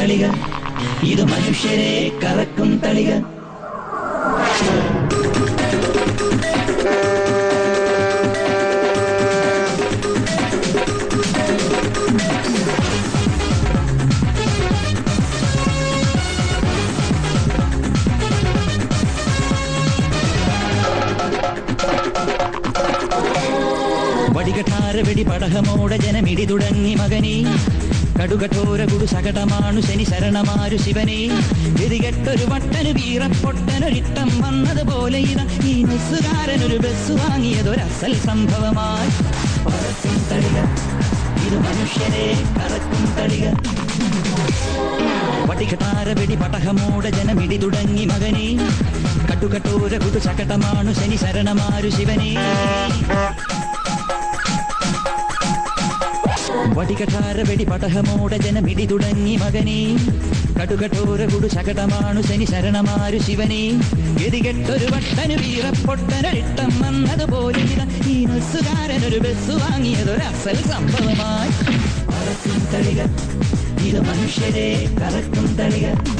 തളിക ഇത് മനുഷ്യരെ കറക്കും തളിക വടികട്ടാര വെടി പടഹമോടെ ജനമിടി തുടങ്ങി മകനെ. കടുകഠോര കുടു സകടമാണു ശനി ശരണമാരു ശിവനെ. ഗതികെട്ടൊരു വട്ടന് വീറപ്പൊട്ടനൊരിട്ടം വന്നതുപോലെ ഇതാ ഈ ഒരു ബസ് വാങ്ങിയതൊരസൽ സംഭവമായി. പറക്കും തളിക ഇത് ജനമിടി തുടങ്ങി മകനെ. കട്ടുകട്ടോര കുടു സകടമാണു ശനി ശരണമാരു ശിവനെ. വടികഠാര വെടി പടഹമോടെ ജനമിടി തുടങ്ങി മകനെ. കടുകടോര കുടു ശകടമാണു ശനി ശരണമാരു ശിവനെ. ഗതികെട്ടൊരു വട്ടനു വീറപ്പൊട്ടനൊരിട്ടം വന്നതുപോലെ ഈ നസുകാരനൊരു ബസ് വാങ്ങിയതൊരു അസൽ സംഭവമായി. തളികൾ ഇത് മനുഷ്യരെ കറക്കും തളിക.